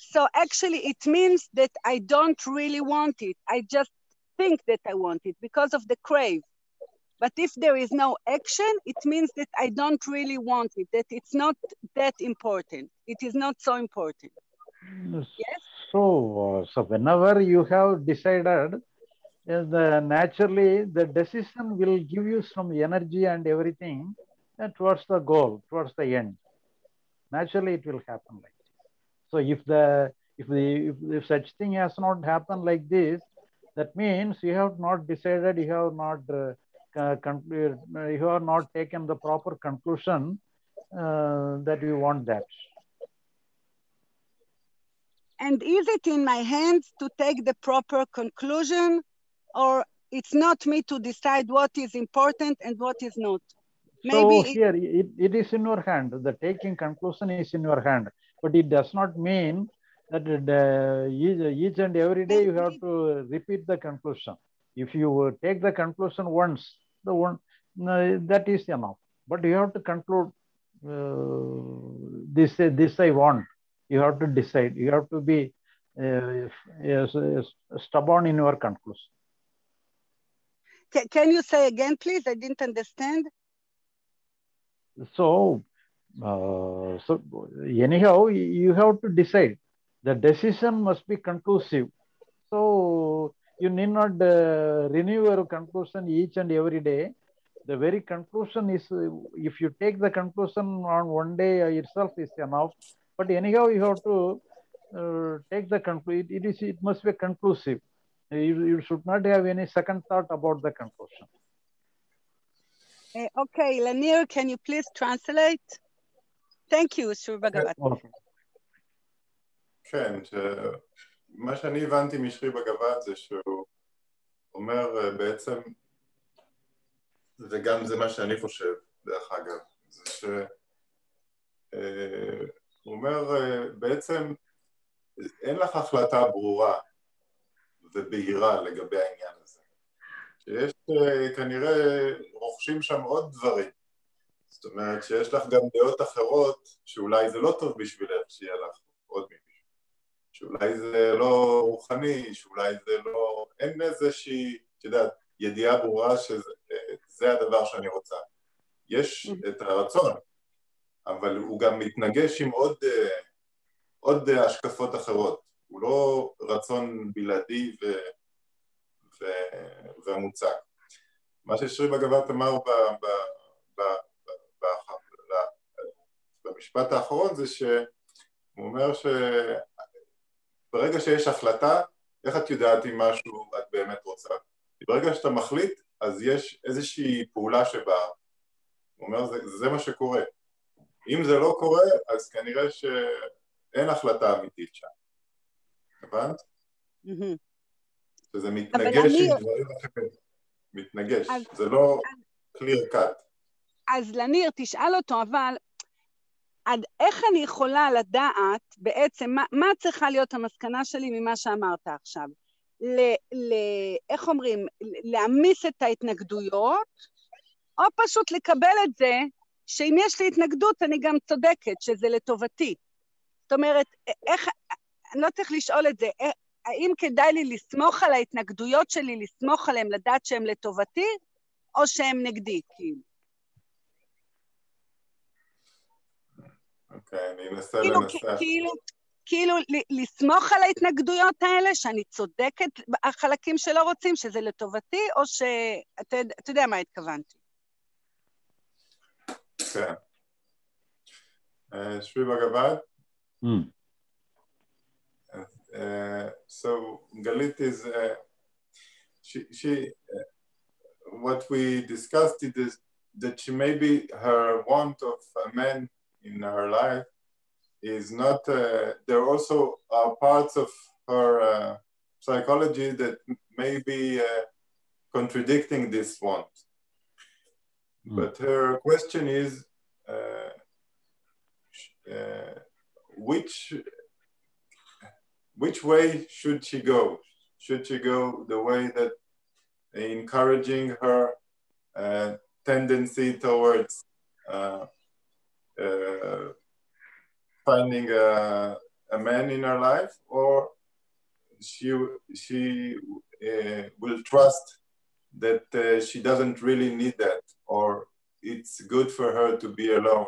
So actually, it means that I don't really want it. I just think that I want it because of the crave. But if there is no action, it means that I don't really want it, that it's not that important. It is not so important. Yes? So, so whenever you have decided, the naturally the decision will give you some energy and everything uh, towards the goal, towards the end. Naturally, it will happen like. So, if the if the if, if such thing has not happened like this, that means you have not decided, you have not uh, uh, uh, you have not taken the proper conclusion uh, that you want that. And is it in my hands to take the proper conclusion, or it's not me to decide what is important and what is not? So Maybe it- here it, it is in your hand. The taking conclusion is in your hand, but it does not mean that each, each and every day you have to repeat the conclusion. If you take the conclusion once, the one that is enough. But you have to conclude uh, this. This I want. You have to decide. You have to be uh, stubborn in your conclusion. Ca- can you say again, please? I didn't understand. So, uh, so anyhow, you have to decide. The decision must be conclusive. So you need not uh, renew your conclusion each and every day. The very conclusion is, uh, if you take the conclusion on one day itself is enough. But anyhow, you have to uh, take the conclusion. It is. It must be conclusive. You, you should not have any second thought about the conclusion. Uh, okay, Lanir, can you please translate? Thank you, Shri Bhagavat. כן, מה שאני הבנתי משרי בגבת זה שהוא אומר אה, בעצם, וגם זה מה שאני חושב, דרך אגב, זה שהוא אומר אה, בעצם אין לך החלטה ברורה ובהירה לגבי העניין הזה. שיש אה, כנראה רוכשים שם עוד דברים. זאת אומרת שיש לך גם דעות אחרות שאולי זה לא טוב בשבילך שיהיה לך עוד מישהו. שאולי זה לא רוחני, שאולי זה לא... אין איזושהי, את יודעת, ידיעה ברורה שזה הדבר שאני רוצה. יש את הרצון, אבל הוא גם מתנגש עם עוד, עוד השקפות אחרות. הוא לא רצון בלעדי ו, ו, ומוצק. מה ששרי בגבת אמר ב, ב, ב, במשפט האחרון זה שהוא אומר שברגע שיש החלטה, איך את יודעת אם משהו את באמת רוצה? ברגע שאתה מחליט, אז יש איזושהי פעולה שבאה. הוא אומר, זה, זה מה שקורה. אם זה לא קורה, אז כנראה שאין החלטה אמיתית שם. הבנת? שזה מתנגש עם דברים אחרים. מתנגש, זה לא clear cut. אז לניר, תשאל אותו, אבל עד איך אני יכולה לדעת בעצם, מה, מה צריכה להיות המסקנה שלי ממה שאמרת עכשיו? ל, ל, איך אומרים? להעמיס את ההתנגדויות, או פשוט לקבל את זה שאם יש לי התנגדות אני גם צודקת, שזה לטובתי. זאת אומרת, איך, אני לא צריך לשאול את זה, האם כדאי לי לסמוך על ההתנגדויות שלי, לסמוך עליהן, לדעת שהן לטובתי, או שהן נגדי, כאילו? אוקיי, אני אנסה לנסח. כאילו, כאילו לסמוך על ההתנגדויות האלה, שאני צודקת, החלקים שלא רוצים, שזה לטובתי, או שאתה יודע מה התכוונתי. כן. שבי בגבד. Uh, so Galit is uh, she she uh, what we discussed is that she maybe her want of a man in her life is not uh, there also are parts of her uh, psychology that may be uh, contradicting this want mm. but her question is which which way should she go? Should she go the way that encouraging her uh, tendency towards uh, uh, finding a, a, man in her life, or she she uh, will trust that uh, she doesn't really need that, or it's good for her to be alone.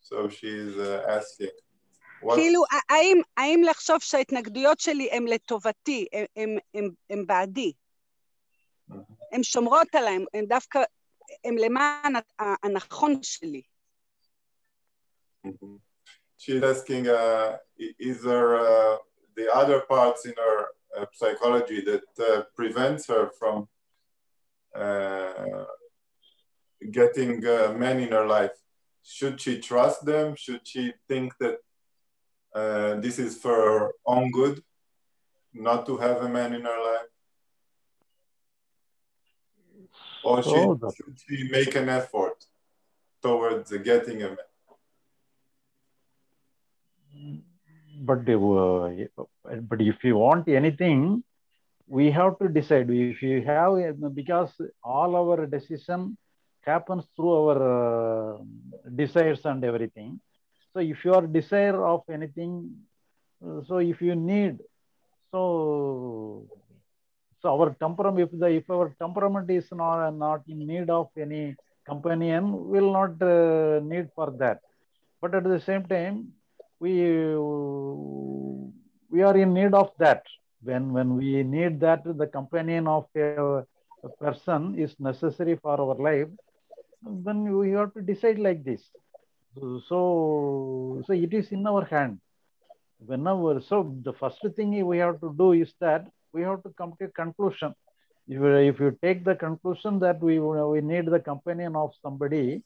So she's uh, asking. כאילו, האם, האם לחשוב שההתנגדויות שלי הן לטובתי, הן בעדי? הן שומרות עליהן, הן דווקא, הן למען הנכון שלי. She's asking, uh, is there uh, the other parts in her uh, psychology that uh, prevents her from uh, getting uh, men in her life? Should she trust them? Should she think that uh, this is for her own good, not to have a man in her life? Or she, should she make an effort towards getting a man? But, uh, but if you want anything, we have to decide. If you have, because all our decision happens through our uh, desires and everything. So if your desire of anything, so if you need, so so our temperament, if the if our temperament is not not in need of any companion, will not uh, need for that. But at the same time, we we are in need of that. When when we need that, the companion of a, a person is necessary for our life. Then we have to decide like this. So, so it is in our hand. Whenever, so the first thing we have to do is that we have to come to a conclusion. If you, if you take the conclusion that we we need the companion of somebody,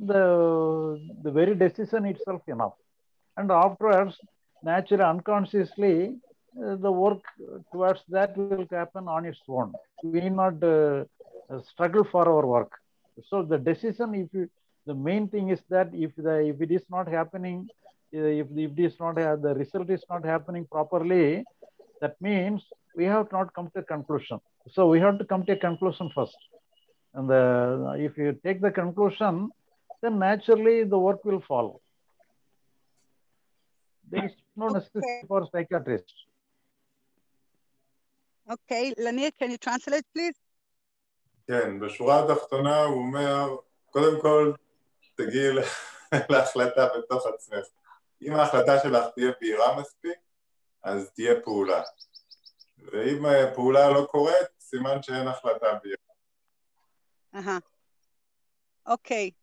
the the very decision itself enough, and afterwards, naturally, unconsciously, uh, the work towards that will happen on its own. We need not uh, struggle for our work. So the decision, if you, the main thing is that if the if it is not happening, uh, if, if it is not the result is not happening properly, that means we have not come to a conclusion. So we have to come to a conclusion first. And the, if you take the conclusion, then naturally the work will follow There is no necessity for psychiatrist. Okay, Lanier, can you translate, please? כן, בשורה התחתונה הוא אומר, קודם כל תגיעי להחלטה בתוך עצמך. אם ההחלטה שלך תהיה בהירה מספיק, אז תהיה פעולה. ואם הפעולה לא קורית, סימן שאין החלטה בהירה. Uh-huh. Okay,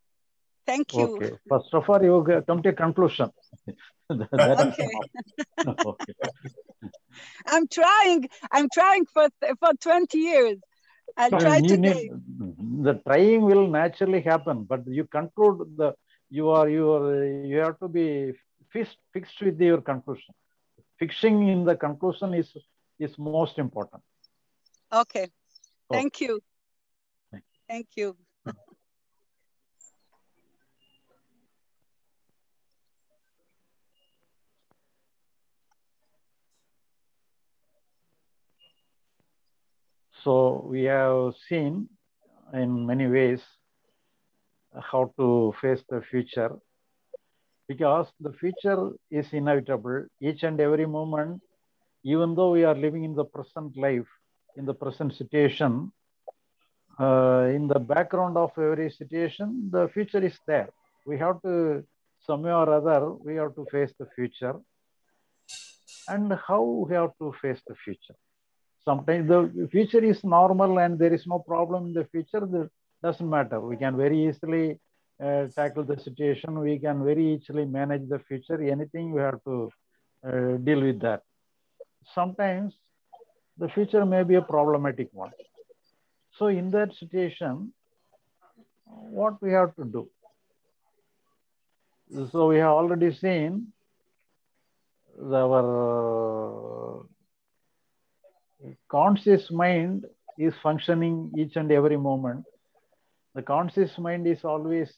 thank you. Okay. First of all, you come to a conclusion. Okay. okay. I'm trying. I'm trying for for 20 years. I'll So try today. need, the trying will naturally happen, but you conclude the you are you are you have to be fixed fixed with your conclusion. Fixing in the conclusion is is most important. Okay. Thank you. Thank you. So we have seen in many ways how to face the future because the future is inevitable. Each and every moment, even though we are living in the present life, in the present situation, uh, in the background of every situation, the future is there. We have to, some way or other, we have to face the future. And how we have to face the future? Sometimes the future is normal and there is no problem in the future that doesn't matter. We can very easily uh, tackle the situation. We can very easily manage the future. Anything we have to uh, deal with that. Sometimes the future may be a problematic one. So in that situation what we have to do? So we have already seen our conscious mind is functioning each and every moment. The conscious mind is always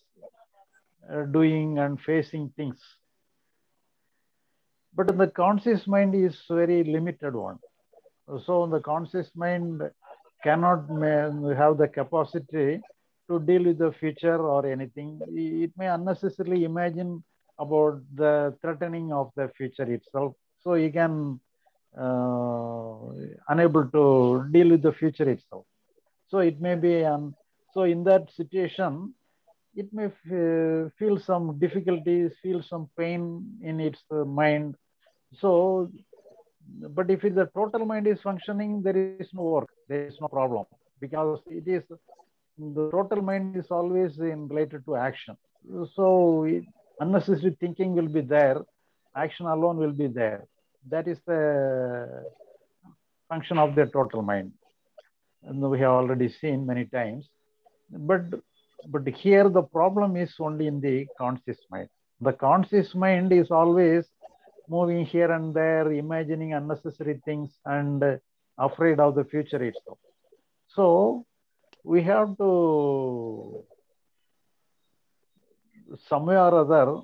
uh, doing and facing things. But the conscious mind is very limited one. So the conscious mind cannot have the capacity to deal with the future or anything. It may unnecessarily imagine about the threatening of the future itself. So you can unable to deal with the future itself. So it may be, um, so in that situation, it may feel some difficulties, feel some pain in its uh, mind. So, but if the total mind is functioning, there is no work, there is no problem because it is, the total mind is always in related to action. So unnecessary thinking will be there, action alone will be there that is the function of the total mind. And we have already seen many times. But but here the problem is only in the conscious mind. The conscious mind is always moving here and there, imagining unnecessary things and afraid of the future itself. So we have to some way or other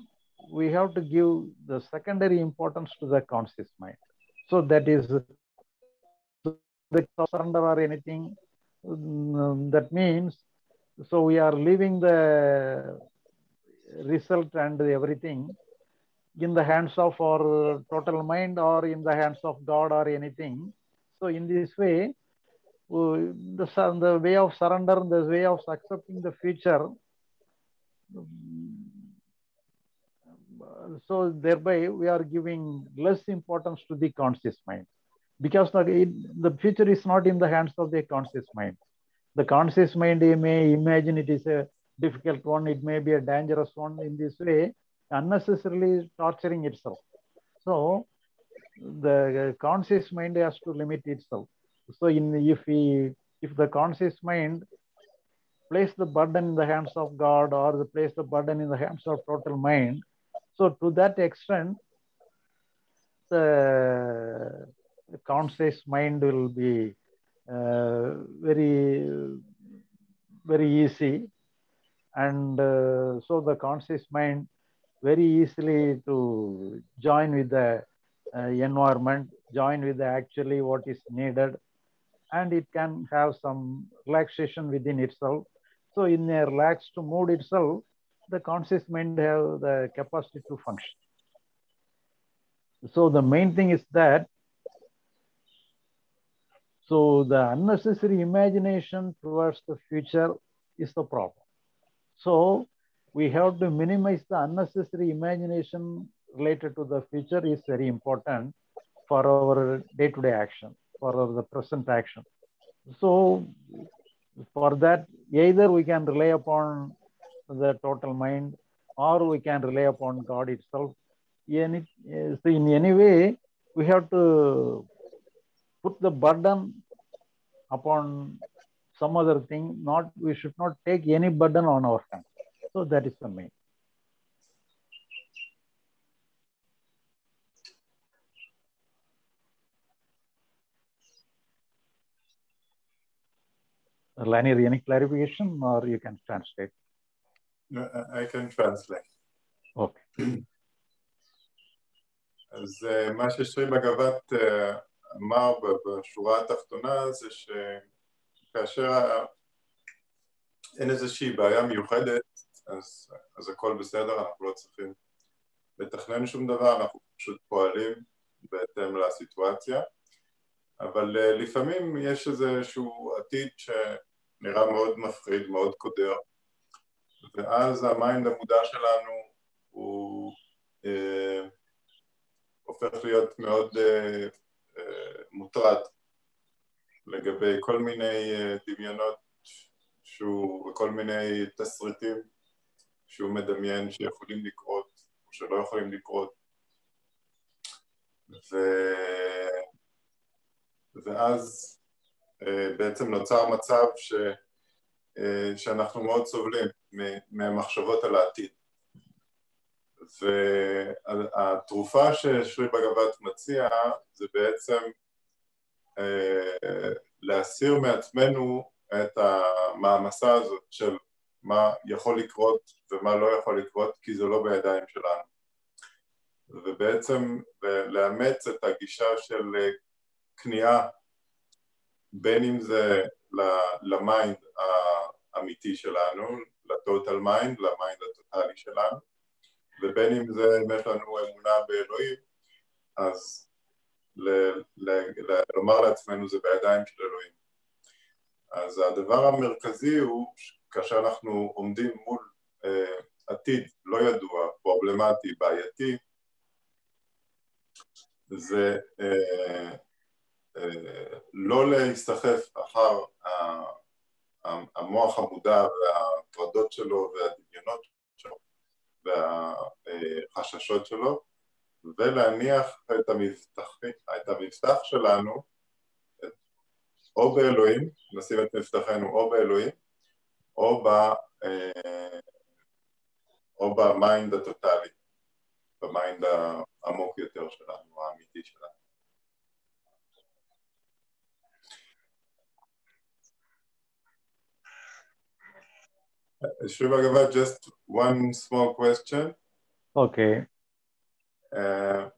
we have to give the secondary importance to the conscious mind. So that is the surrender or anything. um, that means, so we are leaving the result and everything in the hands of our total mind or in the hands of God or anything. So in this way, the, the way of surrender, the way of accepting the future, so thereby we are giving less importance to the conscious mind. Because the, future is not in the hands of the conscious mind. The conscious mind may imagine it is a difficult one. It may be a dangerous one in this way unnecessarily torturing itself. So the conscious mind has to limit itself. So in if we if the conscious mind place the burden in the hands of God or the place the burden in the hands of total mind, so to that extent, the conscious mind will be uh, very, very easy. And uh, so the conscious mind very easily to join with the uh, environment, join with the actually what is needed, and it can have some relaxation within itself. So in a relaxed mood itself, the conscious mind have the capacity to function. So the main thing is that, so the unnecessary imagination towards the future is the problem. So we have to minimize the unnecessary imagination related to the future is very important for our day-to-day action, for our the present action. So for that, either we can rely upon the total mind or we can rely upon God itself. In, so in any way, we have to put the burden upon some other thing. Not we should not take any burden on our hands. So that is the main. Lani, any clarification or you can translate? I can translate. Okay. אז מה ששרי בגבת אמר בשורה התחתונה זה שכאשר אין איזושהי בעיה מיוחדת אז, אז הכל בסדר, אנחנו לא צריכים לתכנן שום דבר, אנחנו פשוט פועלים בהתאם לסיטואציה אבל לפעמים יש איזשהו עתיד שנראה מאוד מפחיד, מאוד קודר ואז המיינד המודע שלנו הוא אה, הופך להיות מאוד אה, אה, מוטרד לגבי כל מיני אה, דמיונות שהוא, וכל מיני תסריטים שהוא מדמיין שיכולים לקרות או שלא יכולים לקרות. ו... ואז אה, בעצם נוצר מצב ש... אה, שאנחנו מאוד סובלים מהמחשבות על העתיד. והתרופה ששרי בגבת מציע זה בעצם אה, להסיר מעצמנו את המעמסה הזאת של מה יכול לקרות ומה לא יכול לקרות כי זה לא בידיים שלנו. ובעצם לאמץ את הגישה של כניעה בין אם זה למיינד האמיתי שלנו, לטוטל מיינד, למיינד הטוטלי שלנו, ובין אם זה יש לנו אמונה באלוהים, אז ל- ל- לומר לעצמנו זה בידיים של אלוהים. אז הדבר המרכזי הוא כאשר אנחנו עומדים מול אה, עתיד לא ידוע, פרובלמטי, בעייתי, זה אה, אה, לא להיסחף אחר המוח המודע והטרדות שלו והדמיונות שלו והחששות שלו ולהניח את המבטח, את המבטח שלנו או באלוהים, נשים את מבטחנו או באלוהים או, ב, או במיינד הטוטלי, במיינד העמוק יותר שלנו, האמיתי שלנו. Shri Bagavath, just one small question. Okay. Uh,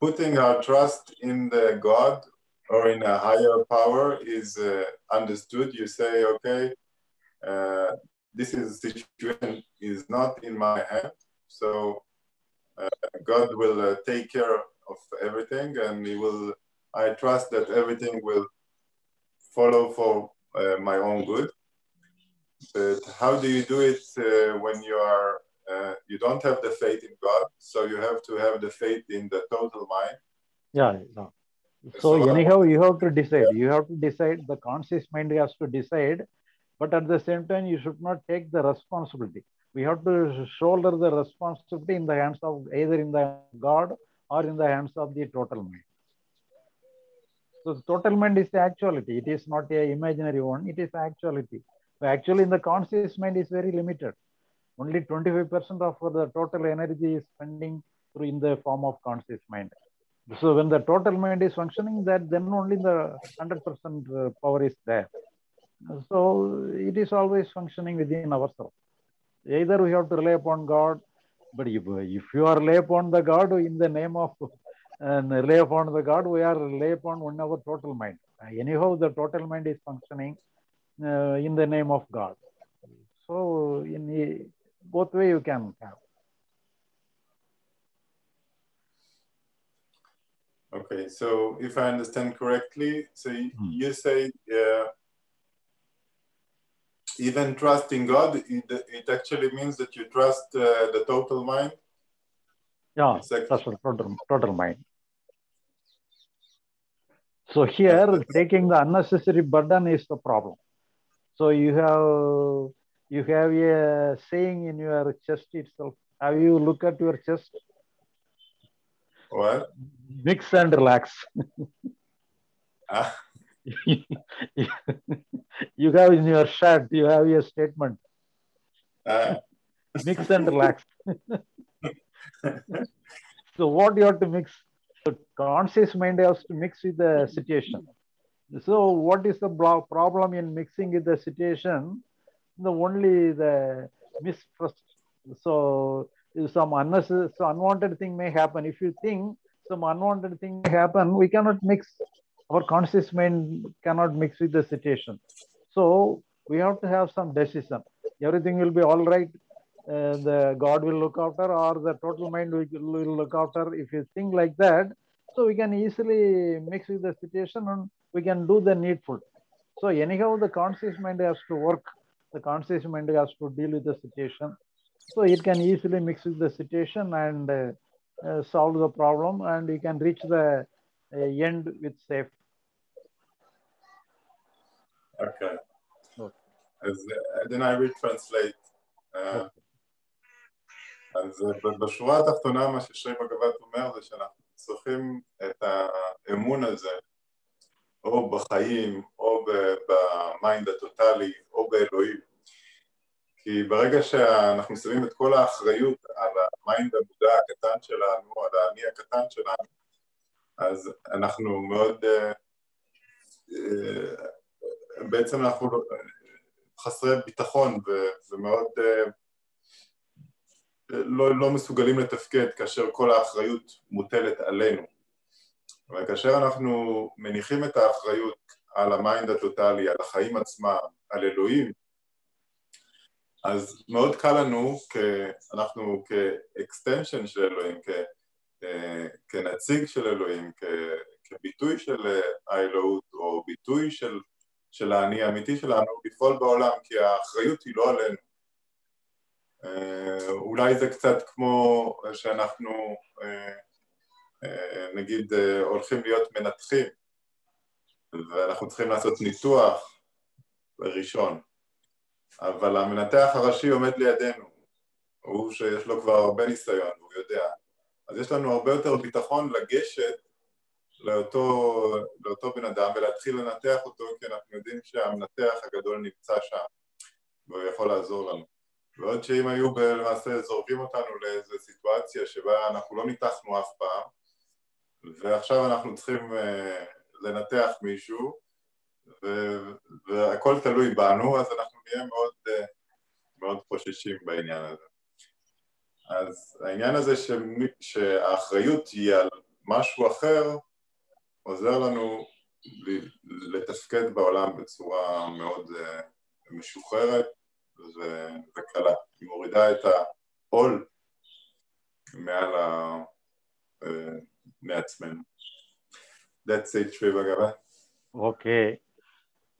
putting our trust in the God or in a higher power is uh, understood. You say, okay, uh, this is situation is not in my hand, so uh, God will uh, take care of everything, and He will. I trust that everything will follow for uh, my own good. But how do you do it uh, when you are uh, you don't have the faith in God? So you have to have the faith in the total mind. Yeah. No. So, so anyhow, you have to decide. You have to decide. The conscious mind has to decide, but at the same time, you should not take the responsibility. We have to shoulder the responsibility in the hands of either in the God or in the hands of the total mind. So total mind is the actuality. It is not a imaginary one. It is actuality. Actually, in the conscious mind is very limited. Only 25% of the total energy is spending through in the form of conscious mind. So when the total mind is functioning, that then only the 100% uh, power is there. So it is always functioning within ourselves. Either we have to rely upon God, but if, if you are rely upon the God in the name of and rely upon the God, we are rely upon one our total mind. Anyhow, the total mind is functioning uh, in the name of God. So in a, both way you can have. Okay, so if I understand correctly, so you say uh, even trusting God, it, it actually means that you trust uh, the total mind? Yeah, the total, total mind. So here, taking the unnecessary burden is the problem. So you have you have a saying in your chest itself. Have you look at your chest? What? Mix and relax. Ah. you have in your shirt, you have a statement. Ah. Mix and relax. so what you have to mix? The conscious mind has to mix with the situation. So what is the problem in mixing with the situation? The only the mistrust. So some unnecessary, so unwanted thing may happen. If you think some unwanted thing may happen, we cannot mix. Our conscious mind cannot mix with the situation. So we have to have some decision. Everything will be all right. Uh, the God will look after, or the total mind will, will look after. If you think like that, so we can easily mix with the situation and we can do the needful. So anyhow, the conscious mind has to work. The conscious mind has to deal with the situation. So it can easily mix with the situation and uh, uh, solve the problem, and you can reach the uh, end with safe. Okay. אז then I will translate. Uh, אז בשורה התחתונה מה ששרי בגבת אומר זה שאנחנו צריכים את האמון הזה או בחיים או במיינד הטוטלי או באלוהים כי ברגע שאנחנו שמים את כל האחריות על המיינד המודע הקטן שלנו, על האני הקטן שלנו אז אנחנו מאוד בעצם אנחנו חסרי ביטחון ומאוד לא, לא מסוגלים לתפקד כאשר כל האחריות מוטלת עלינו. אבל כאשר אנחנו מניחים את האחריות על המיינד הטוטלי, על החיים עצמם, על אלוהים, אז מאוד קל לנו, אנחנו כאקסטנשן של אלוהים, כ, כנציג של אלוהים, כביטוי של האלוהות או ביטוי של, של האני האמיתי שלנו, לפעול בעולם, כי האחריות היא לא עלינו. אולי זה קצת כמו שאנחנו נגיד הולכים להיות מנתחים ואנחנו צריכים לעשות ניתוח ראשון. אבל המנתח הראשי עומד לידינו הוא שיש לו כבר הרבה ניסיון, הוא יודע. אז יש לנו הרבה יותר ביטחון לגשת לאותו, לאותו בן אדם ולהתחיל לנתח אותו כי אנחנו יודעים שהמנתח הגדול נמצא שם והוא יכול לעזור לנו. ועוד שאם היו למעשה זורקים אותנו לאיזו סיטואציה שבה אנחנו לא ניתחנו אף פעם ועכשיו אנחנו צריכים לנתח מישהו והכל תלוי בנו אז אנחנו נהיה מאוד, מאוד חוששים בעניין הזה. אז העניין הזה שמי, שהאחריות היא על משהו אחר עוזר לנו לתפקד בעולם בצורה מאוד משוחררת וקלה, היא מורידה את העול מעל ה... batsman. That's it, Sri Okay.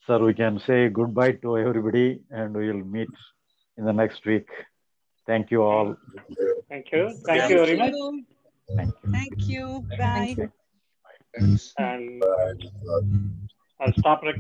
Sir, we can say goodbye to everybody and we'll meet in the next week. Thank you all. Thank you. Thank you very much. Thank you. Thank you. Bye. Thank you. Bye. And Bye. I'll stop recording.